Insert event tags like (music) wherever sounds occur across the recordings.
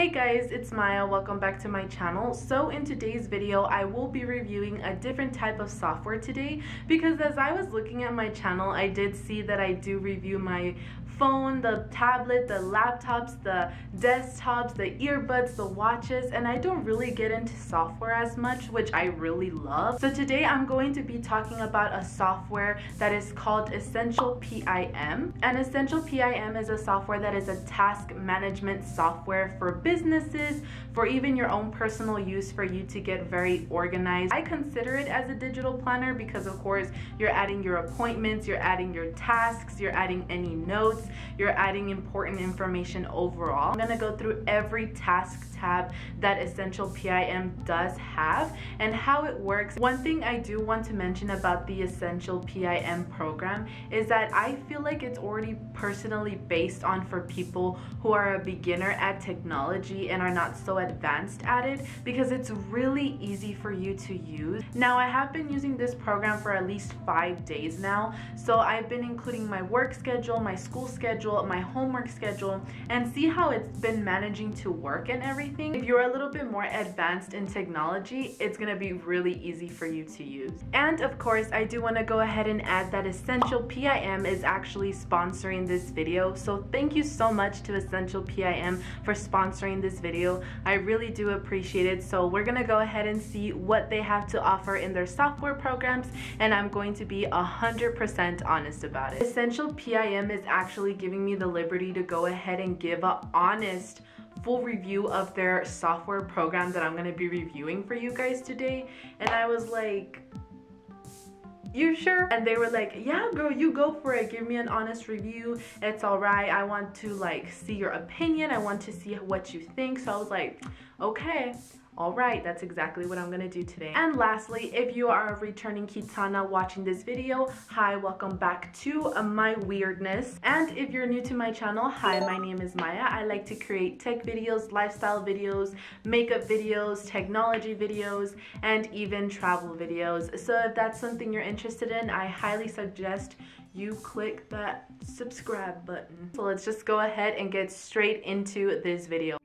Hey guys, it's Maya. Welcome back to my channel. So in today's video, I will be reviewing a different type of software today because as I was looking at my channel, I did see that I do review my phone, the tablet, the laptops, the desktops, the earbuds, the watches, and I don't really get into software as much, which I really love. So today I'm going to be talking about a software that is called Essential PIM. And Essential PIM is a software that is a task management software for businesses, for even your own personal use for you to get very organized. I consider it as a digital planner because of course you're adding your appointments, you're adding your tasks, you're adding any notes, you're adding important information overall. I'm gonna go through every task tab that Essential PIM does have and how it works. One thing I do want to mention about the Essential PIM program is that I feel like it's already personally based on for people who are a beginner at technology and are not so advanced at it because it's really easy for you to use. Now I have been using this program for at least five days now so I've been including my work schedule, my school schedule, my homework schedule and see how it's been managing to work and everything. If you're a little bit more advanced in technology, it's gonna be really easy for you to use. And of course, I do wanna go ahead and add that Essential PIM is actually sponsoring this video. So thank you so much to Essential PIM for sponsoring this video. I really do appreciate it. So we're gonna go ahead and see what they have to offer in their software programs and I'm going to be 100% honest about it. Essential PIM is actually giving me the liberty to go ahead and give an honest full review of their software program that I'm gonna be reviewing for you guys today. And I was like, you sure? And they were like, yeah, girl, you go for it. Give me an honest review. It's all right. I want to like see your opinion. I want to see what you think. So I was like, okay. All right, that's exactly what I'm gonna do today. And lastly, if you are a returning Kitana watching this video, hi, welcome back to uh, my weirdness. And if you're new to my channel, hi, my name is Maya. I like to create tech videos, lifestyle videos, makeup videos, technology videos, and even travel videos. So if that's something you're interested in, I highly suggest you click that subscribe button. So let's just go ahead and get straight into this video.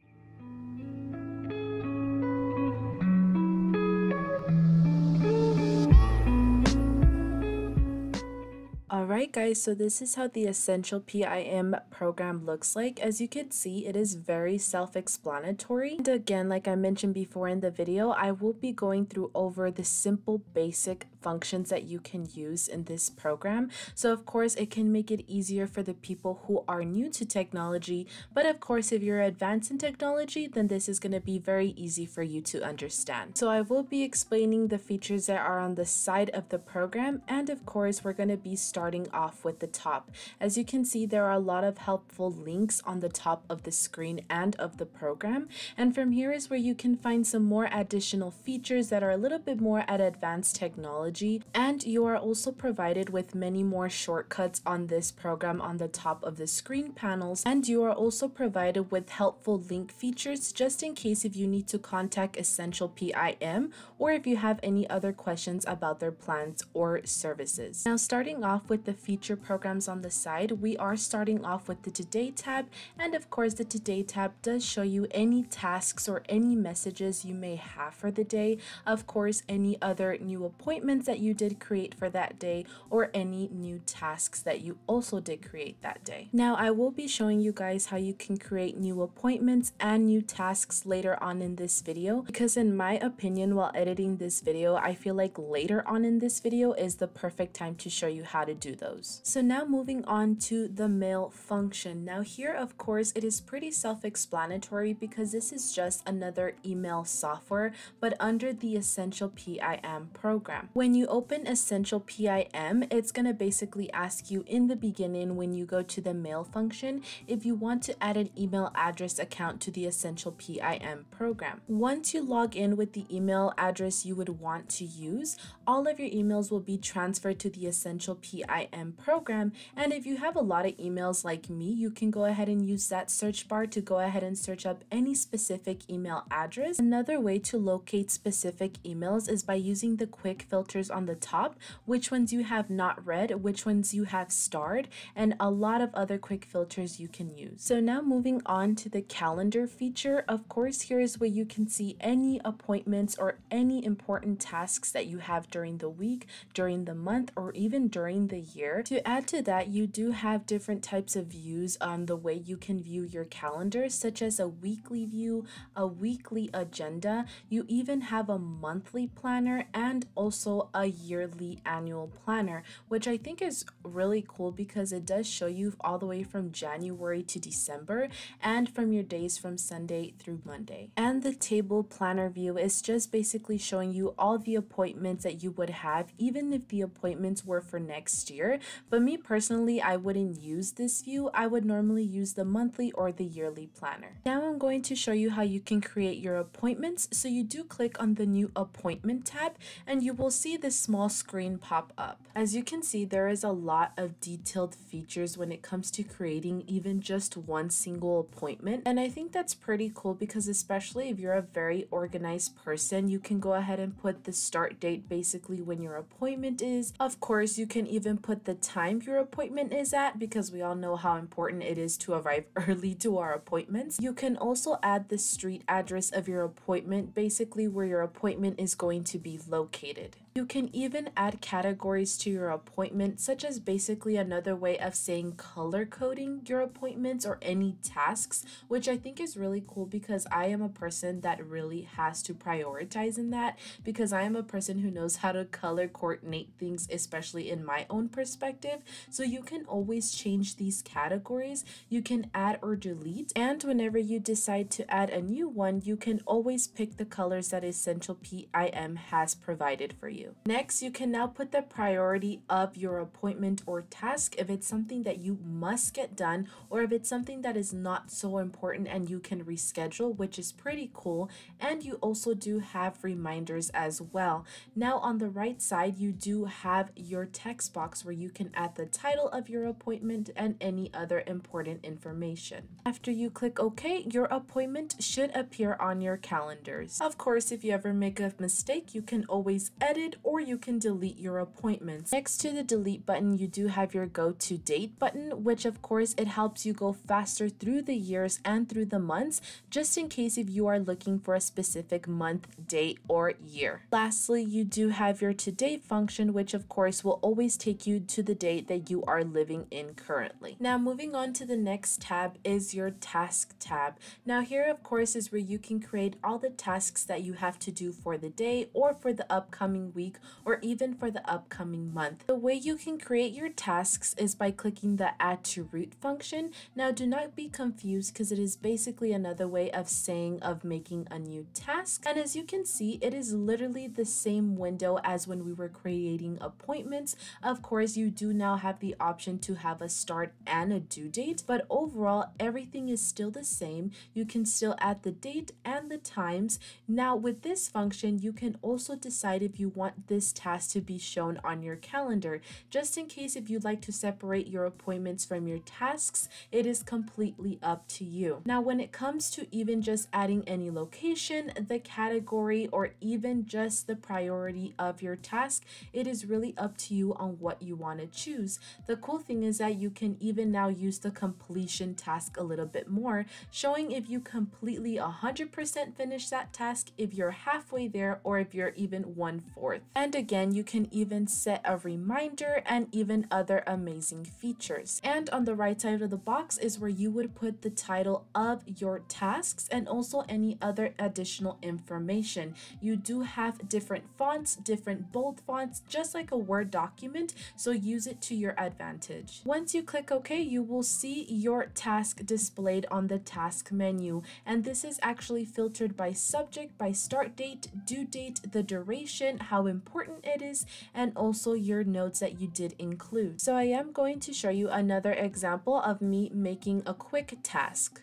Guys, so this is how the Essential PIM program looks like. As you can see, it is very self-explanatory. And again, like I mentioned before in the video, I will be going through over the simple basic functions that you can use in this program. So of course, it can make it easier for the people who are new to technology. But of course, if you're advanced in technology, then this is going to be very easy for you to understand. So I will be explaining the features that are on the side of the program. And of course, we're going to be starting off with the top. As you can see, there are a lot of helpful links on the top of the screen and of the program. And from here is where you can find some more additional features that are a little bit more at advanced technology technology and you are also provided with many more shortcuts on this program on the top of the screen panels and you are also provided with helpful link features just in case if you need to contact Essential PIM or if you have any other questions about their plans or services. Now starting off with the feature programs on the side, we are starting off with the Today tab and of course the Today tab does show you any tasks or any messages you may have for the day. Of course, any other new appointments that you did create for that day or any new tasks that you also did create that day. Now I will be showing you guys how you can create new appointments and new tasks later on in this video because in my opinion while editing this video I feel like later on in this video is the perfect time to show you how to do those. So now moving on to the mail function. Now here of course it is pretty self-explanatory because this is just another email software but under the Essential PIM program. When you open Essential PIM, it's going to basically ask you in the beginning when you go to the mail function if you want to add an email address account to the Essential PIM program. Once you log in with the email address you would want to use, all of your emails will be transferred to the Essential PIM program. And if you have a lot of emails like me, you can go ahead and use that search bar to go ahead and search up any specific email address. Another way to locate specific emails is by using the quick filter on the top, which ones you have not read, which ones you have starred, and a lot of other quick filters you can use. So now moving on to the calendar feature, of course, here is where you can see any appointments or any important tasks that you have during the week, during the month, or even during the year. To add to that, you do have different types of views on the way you can view your calendar, such as a weekly view, a weekly agenda. You even have a monthly planner and also a yearly annual planner, which I think is really cool because it does show you all the way from January to December and from your days from Sunday through Monday. And the table planner view is just basically showing you all the appointments that you would have, even if the appointments were for next year. But me personally, I wouldn't use this view. I would normally use the monthly or the yearly planner. Now I'm going to show you how you can create your appointments. So you do click on the new appointment tab and you will see this small screen pop up. As you can see, there is a lot of detailed features when it comes to creating even just one single appointment. And I think that's pretty cool because especially if you're a very organized person, you can go ahead and put the start date basically when your appointment is. Of course, you can even put the time your appointment is at because we all know how important it is to arrive (laughs) early to our appointments. You can also add the street address of your appointment, basically where your appointment is going to be located. You can even add categories to your appointment, such as basically another way of saying color coding your appointments or any tasks, which I think is really cool because I am a person that really has to prioritize in that because I am a person who knows how to color coordinate things, especially in my own perspective. So you can always change these categories. You can add or delete. And whenever you decide to add a new one, you can always pick the colors that Essential PIM has provided for you you. Next, you can now put the priority of your appointment or task if it's something that you must get done or if it's something that is not so important and you can reschedule, which is pretty cool. And you also do have reminders as well. Now on the right side, you do have your text box where you can add the title of your appointment and any other important information. After you click OK, your appointment should appear on your calendars. Of course, if you ever make a mistake, you can always edit or you can delete your appointments. Next to the delete button, you do have your go to date button, which of course it helps you go faster through the years and through the months, just in case if you are looking for a specific month, date, or year. Lastly, you do have your today function, which of course will always take you to the date that you are living in currently. Now moving on to the next tab is your task tab. Now here of course is where you can create all the tasks that you have to do for the day or for the upcoming week week or even for the upcoming month. The way you can create your tasks is by clicking the add to root function. Now do not be confused because it is basically another way of saying of making a new task. And as you can see, it is literally the same window as when we were creating appointments. Of course, you do now have the option to have a start and a due date, but overall, everything is still the same. You can still add the date and the times. Now with this function, you can also decide if you want this task to be shown on your calendar. Just in case if you'd like to separate your appointments from your tasks, it is completely up to you. Now, when it comes to even just adding any location, the category, or even just the priority of your task, it is really up to you on what you want to choose. The cool thing is that you can even now use the completion task a little bit more, showing if you completely 100% finish that task, if you're halfway there, or if you're even one fourth. And again, you can even set a reminder and even other amazing features. And on the right side of the box is where you would put the title of your tasks and also any other additional information. You do have different fonts, different bold fonts, just like a Word document, so use it to your advantage. Once you click OK, you will see your task displayed on the task menu. And this is actually filtered by subject, by start date, due date, the duration, how important it is and also your notes that you did include. So I am going to show you another example of me making a quick task.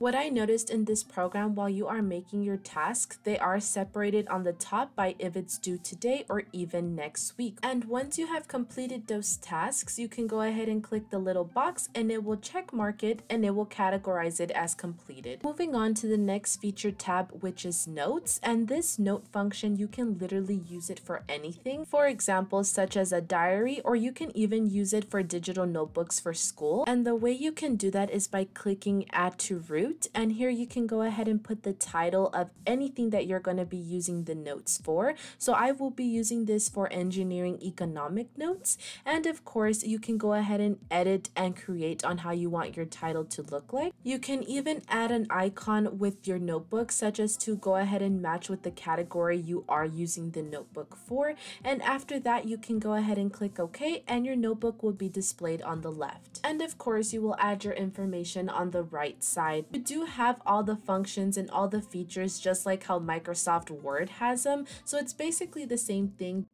What I noticed in this program while you are making your tasks, they are separated on the top by if it's due today or even next week. And once you have completed those tasks, you can go ahead and click the little box and it will check mark it and it will categorize it as completed. Moving on to the next feature tab, which is notes. And this note function, you can literally use it for anything. For example, such as a diary, or you can even use it for digital notebooks for school. And the way you can do that is by clicking add to root. And here you can go ahead and put the title of anything that you're going to be using the notes for. So I will be using this for engineering economic notes. And of course, you can go ahead and edit and create on how you want your title to look like. You can even add an icon with your notebook, such as to go ahead and match with the category you are using the notebook for. And after that, you can go ahead and click OK and your notebook will be displayed on the left. And of course, you will add your information on the right side. Do have all the functions and all the features just like how Microsoft Word has them. So it's basically the same thing.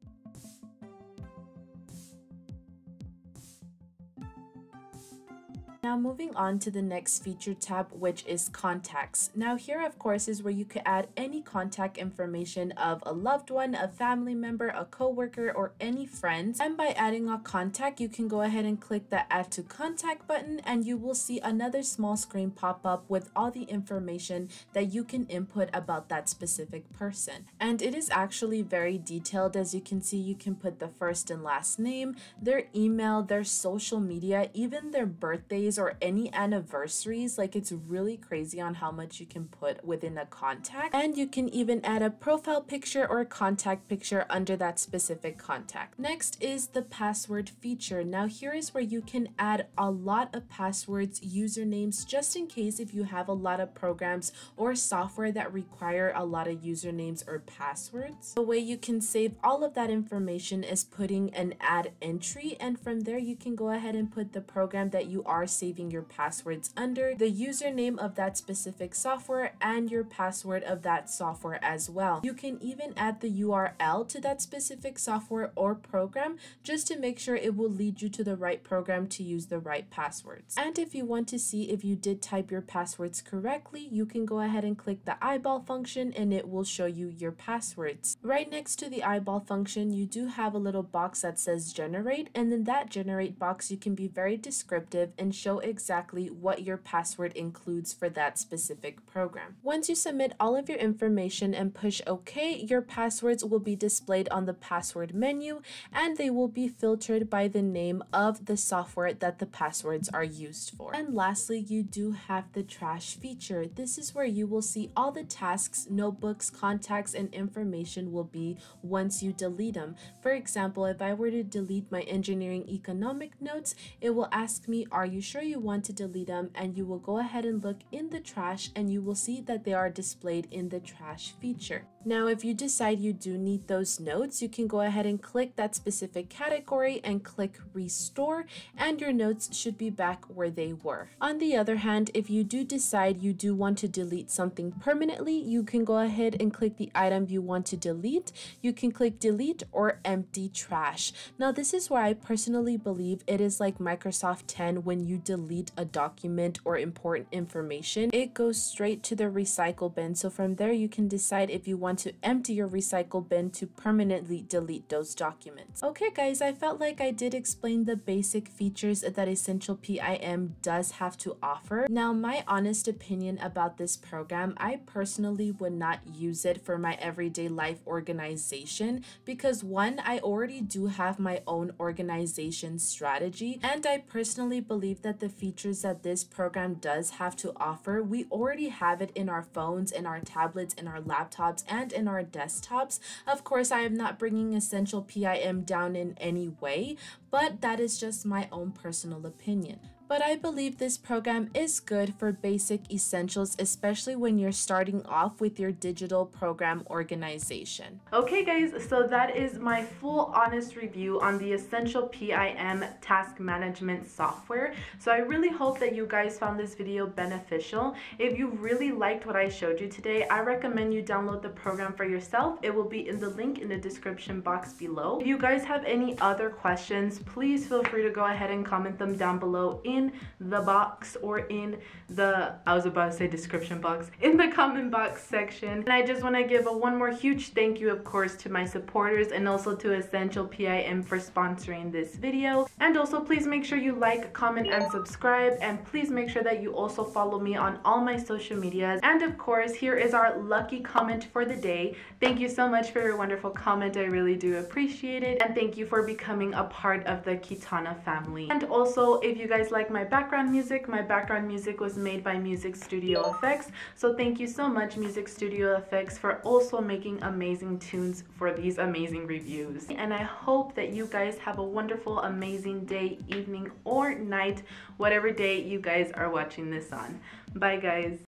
Now moving on to the next feature tab, which is contacts. Now here, of course, is where you could add any contact information of a loved one, a family member, a coworker, or any friends. And by adding a contact, you can go ahead and click the add to contact button and you will see another small screen pop up with all the information that you can input about that specific person. And it is actually very detailed. As you can see, you can put the first and last name, their email, their social media, even their birthdays or any anniversaries. Like it's really crazy on how much you can put within a contact. And you can even add a profile picture or a contact picture under that specific contact. Next is the password feature. Now here is where you can add a lot of passwords, usernames, just in case if you have a lot of programs or software that require a lot of usernames or passwords. The way you can save all of that information is putting an add entry and from there you can go ahead and put the program that you are saving saving your passwords under, the username of that specific software, and your password of that software as well. You can even add the URL to that specific software or program just to make sure it will lead you to the right program to use the right passwords. And if you want to see if you did type your passwords correctly, you can go ahead and click the eyeball function and it will show you your passwords. Right next to the eyeball function, you do have a little box that says generate and in that generate box, you can be very descriptive and show exactly what your password includes for that specific program. Once you submit all of your information and push OK, your passwords will be displayed on the password menu and they will be filtered by the name of the software that the passwords are used for. And lastly, you do have the trash feature. This is where you will see all the tasks, notebooks, contacts, and information will be once you delete them. For example, if I were to delete my engineering economic notes, it will ask me, are you sure you want to delete them and you will go ahead and look in the trash and you will see that they are displayed in the trash feature. Now, if you decide you do need those notes, you can go ahead and click that specific category and click restore and your notes should be back where they were. On the other hand, if you do decide you do want to delete something permanently, you can go ahead and click the item you want to delete. You can click delete or empty trash. Now, this is where I personally believe it is like Microsoft 10 when you delete a document or important information, it goes straight to the recycle bin. So from there, you can decide if you want to empty your recycle bin to permanently delete those documents. Okay guys, I felt like I did explain the basic features that Essential PIM does have to offer. Now, my honest opinion about this program, I personally would not use it for my everyday life organization because one, I already do have my own organization strategy and I personally believe that the features that this program does have to offer, we already have it in our phones, in our tablets, in our laptops, and in our desktops. Of course, I am not bringing Essential PIM down in any way, but that is just my own personal opinion but I believe this program is good for basic essentials, especially when you're starting off with your digital program organization. Okay guys, so that is my full honest review on the Essential PIM task management software. So I really hope that you guys found this video beneficial. If you really liked what I showed you today, I recommend you download the program for yourself. It will be in the link in the description box below. If you guys have any other questions, please feel free to go ahead and comment them down below in the box or in the, I was about to say description box, in the comment box section. And I just want to give a one more huge thank you, of course, to my supporters and also to Essential PIM for sponsoring this video. And also please make sure you like, comment, and subscribe. And please make sure that you also follow me on all my social medias. And of course, here is our lucky comment for the day. Thank you so much for your wonderful comment. I really do appreciate it. And thank you for becoming a part of the Kitana family. And also, if you guys like my background music, my background music was made by Music Studio FX. So thank you so much, Music Studio FX, for also making amazing tunes for these amazing reviews. And I hope that you guys have a wonderful, amazing day, evening, or night, whatever day you guys are watching this on. Bye, guys.